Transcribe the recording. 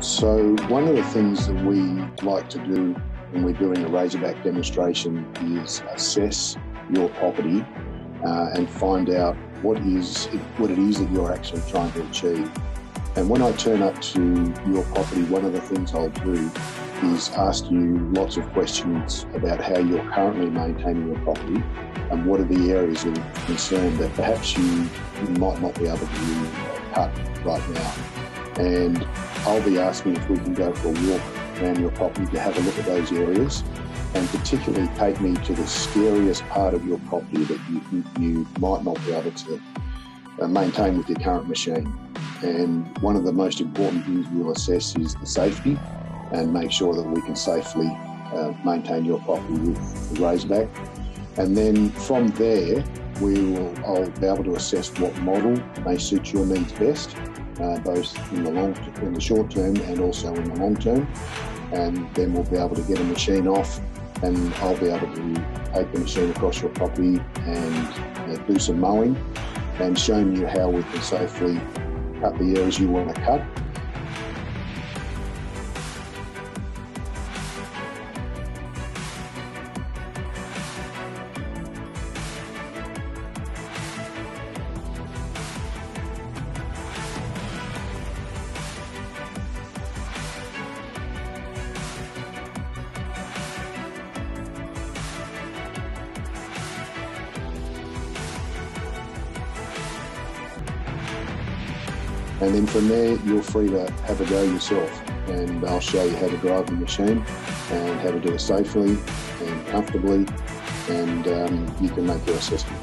So, one of the things that we like to do when we're doing a Razorback demonstration is assess your property uh, and find out what is what it is that you're actually trying to achieve. And when I turn up to your property, one of the things I'll do is ask you lots of questions about how you're currently maintaining your property and what are the areas of concern that perhaps you might not be able to cut right now. And I'll be asking if we can go for a walk around your property to have a look at those areas and particularly take me to the scariest part of your property that you, you might not be able to uh, maintain with your current machine. And one of the most important things we'll assess is the safety and make sure that we can safely uh, maintain your property with the Razorback. And then from there, we will I'll be able to assess what model may suit your needs best, uh, both in the long, in the short term and also in the long term. And then we'll be able to get a machine off, and I'll be able to take the machine across your property and uh, do some mowing, and showing you how we can safely cut the areas you want to cut And then from there, you're free to have a go yourself. And I'll show you how to drive the machine and how to do it safely and comfortably. And um, you can make your assessment.